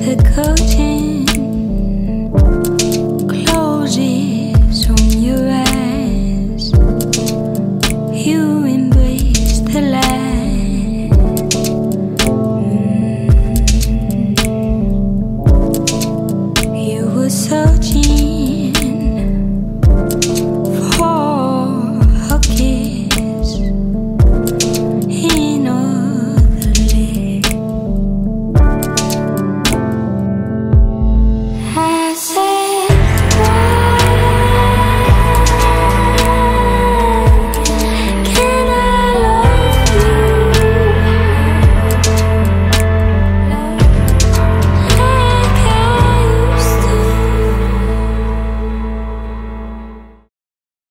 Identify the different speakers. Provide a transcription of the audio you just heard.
Speaker 1: the curtain closes on your eyes. You embrace the light. Mm. You were searching.